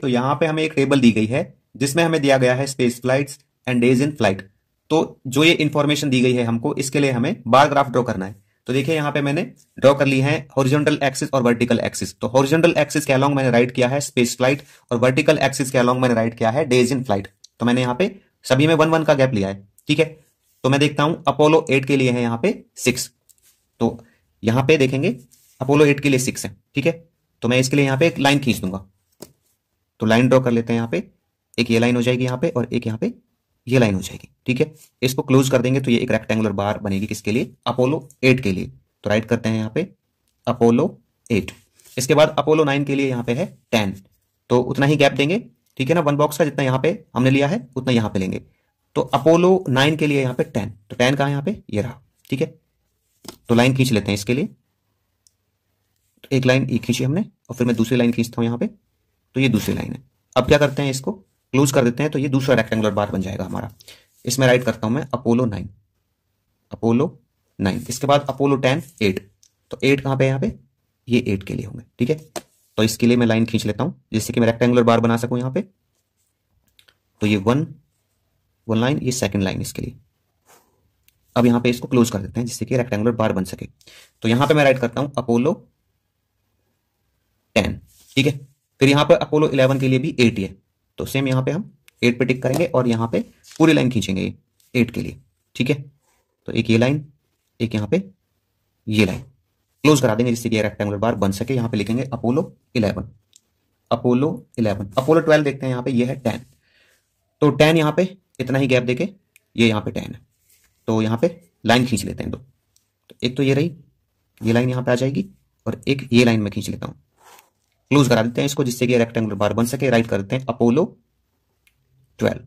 तो यहाँ पे हमें एक टेबल दी गई है, जिसमें हमें दिया गया है space flights and days in flight तो जो ये इन्फॉर्मेशन दी गई है हमको, इसके लिए हमें बार ग्राफ ड्रॉ करना है। तो देखिए यहाँ पे मैंने ड्रॉ कर ली है हॉरिजॉन्टल एक्सिस और वर्टिकल एक्सिस तो हॉरिजॉन्टल एक्सिस के अलोंग मैंने राइट किया है स्पेस फ़्लाइट और वर्टिकल एक्सिस के अलोंग मैंने राइट किया है डेज़ इन फ़्लाइट तो मैंने यहाँ पे सभी में वन वन का गैप लिया है, ठीक है? तो मैं देखता हूँ अपोलो एट के लिए है यहाँ पे सिक्स तो यहाँ पे देखेंगे अपोलो एट के लिए सिक्स है, ठीक है? तो मैं इसके लिए यहाँ पे एक लाइन खींच दूँगा। तो लाइन ड्रॉ कर लेते हैं यहाँ पे। एक ये लाइन हो जाएगी यहाँ पे और एक यहाँ पे ये लाइन हो जाएगी, ठीक है? इसको क्लोज कर देंगे तो ये एक रेक्टेंगुलर बार बनेगी किसके लिए? अपोलो एट के लिए। तो राइट करते हैं यहाँ पे। अपोलो एट इसके बाद अपोलो नाइन के लिए यहाँ पे है टेन तो उतना ही गैप देंगे, ठीक है ना? वन बॉक्स का जितना यहाँ पे हमने लिया है, उतना यहाँ पे लेंगे। तो अपोलो नाइन के लिए यहाँ पे टेन तो टेन कहा यहाँ पे? ये रहा, ठीक है? तो लाइन खींच लेते हैं इसके लिए। तो एक लाइन ये खींची हमने और फिर मैं दूसरी लाइन खींचता हूँ यहाँ पे। तो ये दूसरी लाइन है। अब क्या करते हैं इसको? क्लोज कर देते हैं तो ये दूसरा रेक्टेंगुलर बार बन जाएगा हमारा। इसमें राइट करता हूँ मैं अपोलो नाइन अपोलो नाइन इसके बाद अपोलो टेन एट तो एट कहाँ पे यहाँ पे? ये एट के लिए होंगे, ठीक है? तो इसके लिए मैं लाइन खींच लेता हूँ, जिससे कि मैं रेक्टेंगुलर बार बना सकूँ यहाँ पे। तो ये वन वन लाइन ये सेकंड लाइन इसके लिए। अब यहाँ पे इसको क्लोज कर देते हैं, जिससे कि रेक्टेंगुलर बार बन सके। तो यहाँ पे मैं राइट करता हूँ अपोलो टेन ठीक है? फिर यहाँ पर अपोलो इलेवन के लिए भी एट है। तो सेम यहाँ पे हम एट पे टिक करेंगे और यहाँ पे पूरी लाइन खींचेंगे ये एट के लिए। ठीक है? तो एक ये लाइन एक यहाँ पे ये लाइन क्लोज करा देंगे जिससे कि रेक्टेंगुलर बार बन सके। यहाँ पे लिखेंगे Apollo eleven Apollo eleven Apollo twelve देखते हैं। यहाँ पे ये है टेन तो टेन यहाँ पे इतना ही गैप देके ये यहाँ पे टेन है। तो यहाँ पे लाइन खींच लेते हैं दो। तो एक तो ये रही, ये लाइन यहाँ पे आ जाएगी और एक ये लाइन में खींच लेता हूँ। क्लोज करा देते हैं इसको जिससे कि रेक्टेंगुलर बार बन सके। राइट करते हैं अपोलो ट्वेल्व